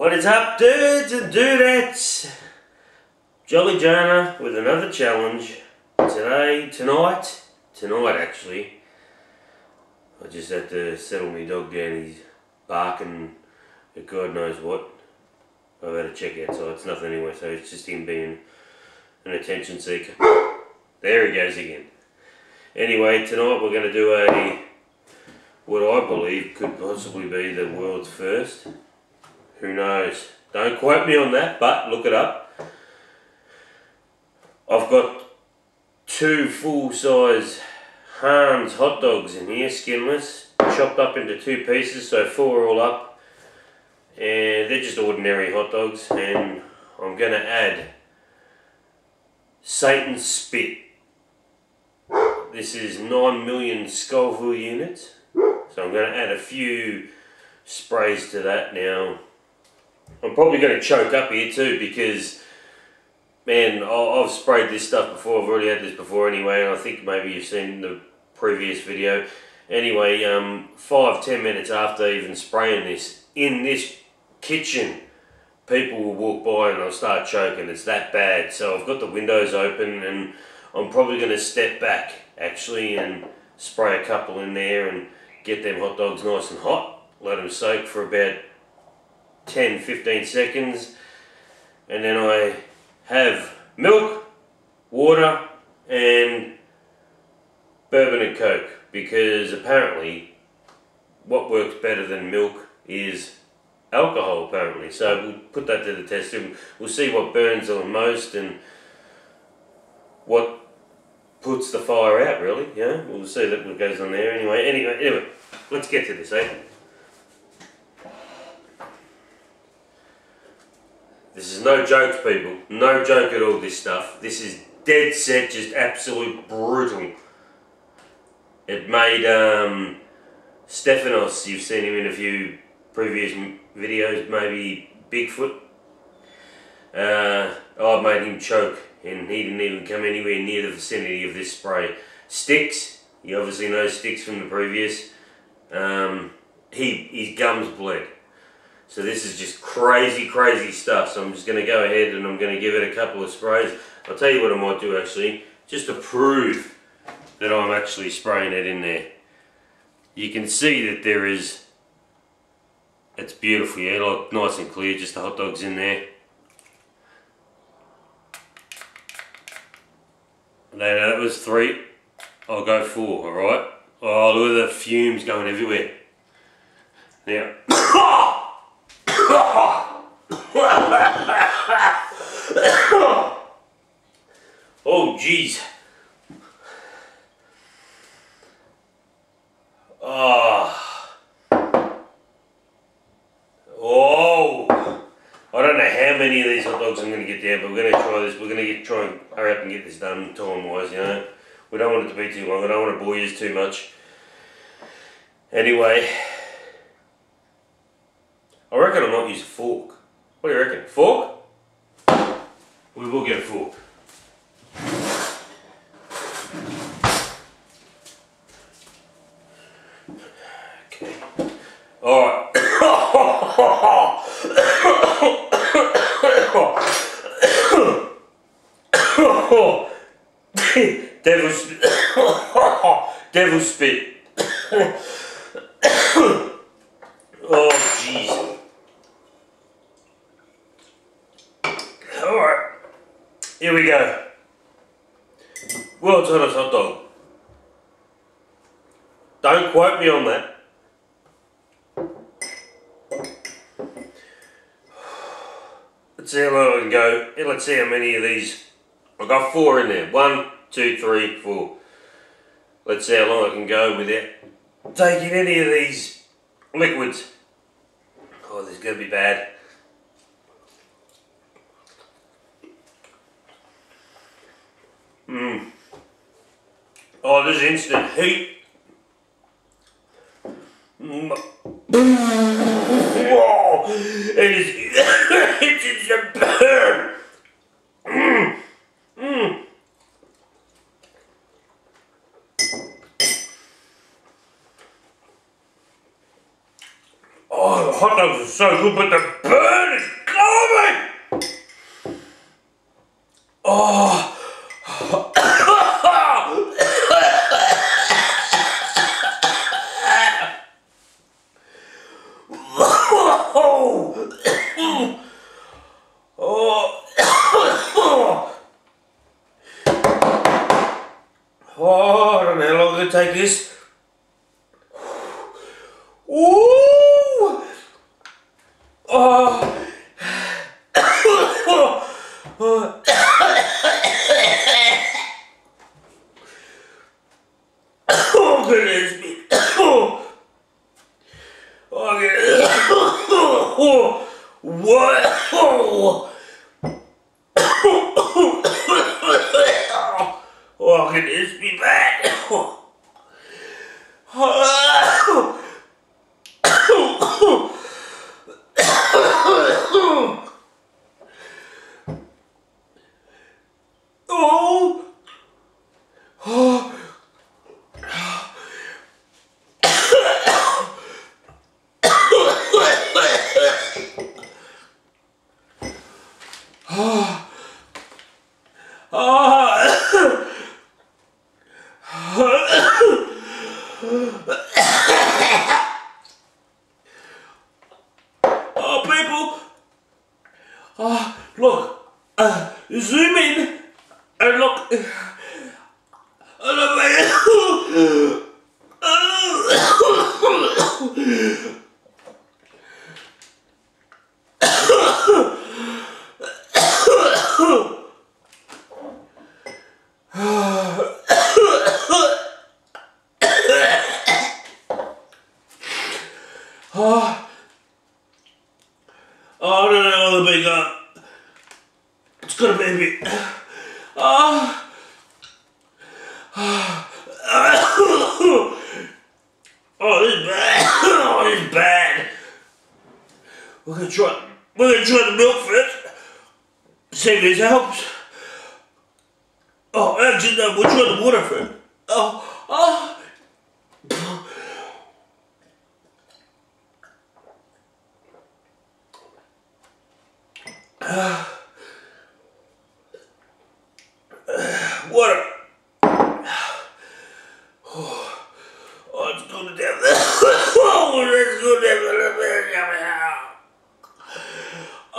What is up dudes and dudettes? Jolly Jonah with another challenge. Today, tonight, tonight actually, I just had to settle my dog down. He's barking at God knows what. I've had to check out so It's nothing anyway, so it's just him being an attention seeker. There he goes again. Anyway, tonight we're going to do a what I believe could possibly be the world's first. Who knows? Don't quote me on that, but look it up. I've got two full-size Hans hot dogs in here, skinless, chopped up into two pieces, so four all up. And they're just ordinary hot dogs, and I'm going to add Satan's Spit. This is 9 million Scoville units. So I'm going to add a few sprays to that now. I'm probably going to choke up here too because, man, I've sprayed this stuff before. I've already had this before anyway, and I think maybe you've seen the previous video. Anyway, um, five, ten minutes after even spraying this, in this kitchen, people will walk by and they'll start choking. It's that bad. So I've got the windows open and I'm probably going to step back actually and spray a couple in there and get them hot dogs nice and hot. Let them soak for about 10-15 seconds and then I have milk, water and bourbon and coke because apparently what works better than milk is alcohol apparently. So we'll put that to the test and we'll see what burns on most and what puts the fire out really yeah? We'll see that what goes on there. Anyway anyway anyway let's get to this eh no jokes people. No joke at all this stuff. This is dead set just absolute brutal. It made um, Stephanos you've seen him in a few previous videos maybe Bigfoot. Uh, I made him choke and he didn't even come anywhere near the vicinity of this spray. Sticks, you obviously know Sticks from the previous, um, he, his gums bled. So this is just crazy, crazy stuff. So I'm just going to go ahead and I'm going to give it a couple of sprays. I'll tell you what I might do actually, just to prove that I'm actually spraying it in there. You can see that there is, it's beautiful, yeah, like nice and clear, just the hot dogs in there. No, that was three. I'll go four, alright? Oh, look at the fumes going everywhere. Now. Oh, I don't know how many of these hot dogs I'm going to get down, but we're going to try this. We're going to get try and hurry up and get this done time-wise, you know. We don't want it to be too long. I don't want to bore you too much. Anyway, I reckon I might use a fork. What do you reckon? Fork? We will get a fork. Devil spit. Devil spit. oh, jeez. Alright. Here we go. World's hottest hot dog. Don't quote me on that. Let's see how long I can go. Let's see how many of these. I've got four in there. One, two, three, four. Let's see how long I can go without taking any of these liquids. Oh, this is going to be bad. Mmm. Oh, this is instant heat. hot dogs are so good, but the burn is coming! Oh! oh, I don't know how long it's going to take this. oh, goodness me. Oh. What? Oh, oh goodness me bad. Oh. Oh! Oh! Oh, people! Ah, look, uh, zoom in and look. And I'm Oh, no, no, the big uh, It's gonna be a bit. Ah. Oh, this is bad. Oh, this is bad. We're gonna try. We're gonna try the milk first. See if this helps. Oh, actually, uh, no. We'll try the water first. Oh, oh. Water. Oh, it's going down. Oh, let's go down.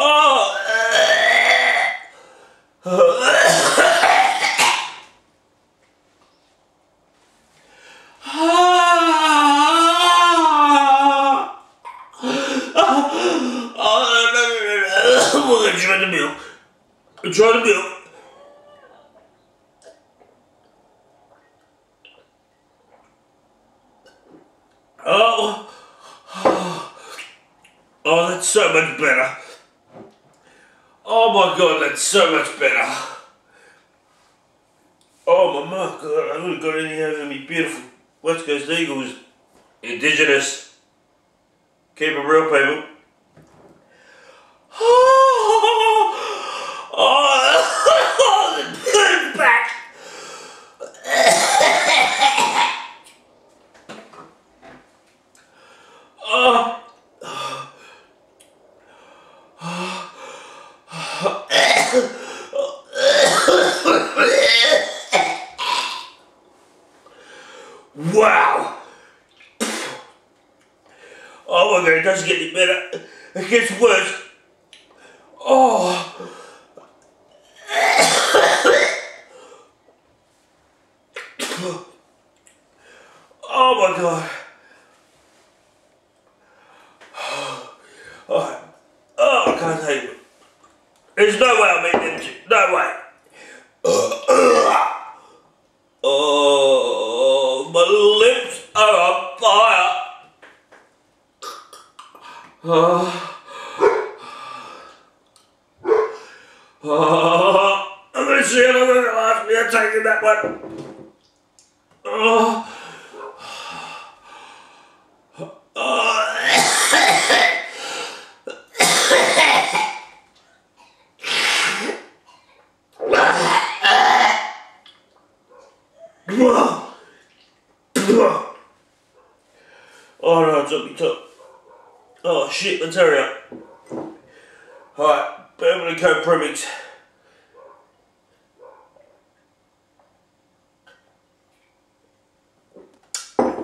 Oh. Oh, no, gonna try the milk. Try the milk. Oh. Oh, that's so much better. Oh my god, that's so much better. Oh my god, I haven't got any over me beautiful West Coast Eagles. Indigenous. Keep it real, people. Ah. Oh, the back. Wow! Oh my god, it doesn't get any better. It gets worse. Oh. Oh my god. Oh, oh I can't take it. There's no way I'm eating them. No way. Oh, my lips are on fire. Oh. Oh. I'm gonna see it. I'm gonna last me. I'm taking that one. Oh. No, it's up me top. Oh shit, let's hurry up. Alright, permanent code premix.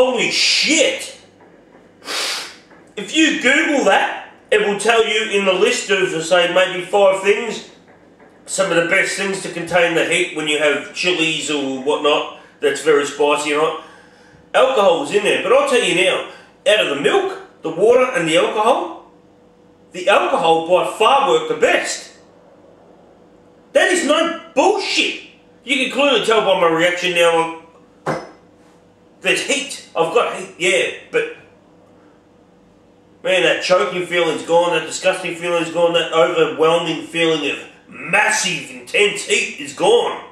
Holy shit! If you Google that, it will tell you in the list of, say, maybe five things, some of the best things to contain the heat when you have chilies or whatnot that's very spicy and hot. Alcohol's in there, but I'll tell you now, out of the milk, the water and the alcohol, the alcohol by far worked the best. That is no bullshit. You can clearly tell by my reaction now, there's heat. I've got heat, yeah, but man, that choking feeling's gone, that disgusting feeling's gone, that overwhelming feeling of massive, intense heat is gone.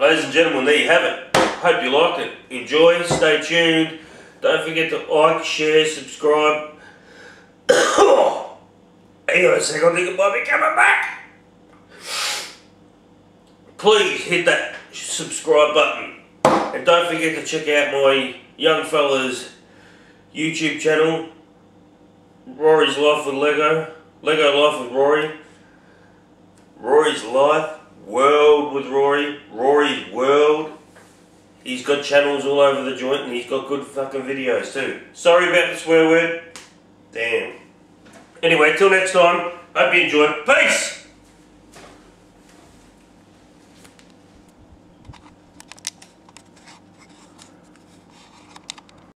Ladies and gentlemen, there you have it. Hope you liked it. Enjoy, stay tuned. Don't forget to like, share, subscribe. Hang on a second, I think it might be coming back. Please hit that subscribe button. And don't forget to check out my young fella's YouTube channel. Rory's Life with Lego. Lego Life with Rory. Rory's Life. World with Rory. Rory's World. He's got channels all over the joint and he's got good fucking videos too. Sorry about the swear word. Damn. Anyway, till next time, hope you enjoy. Peace!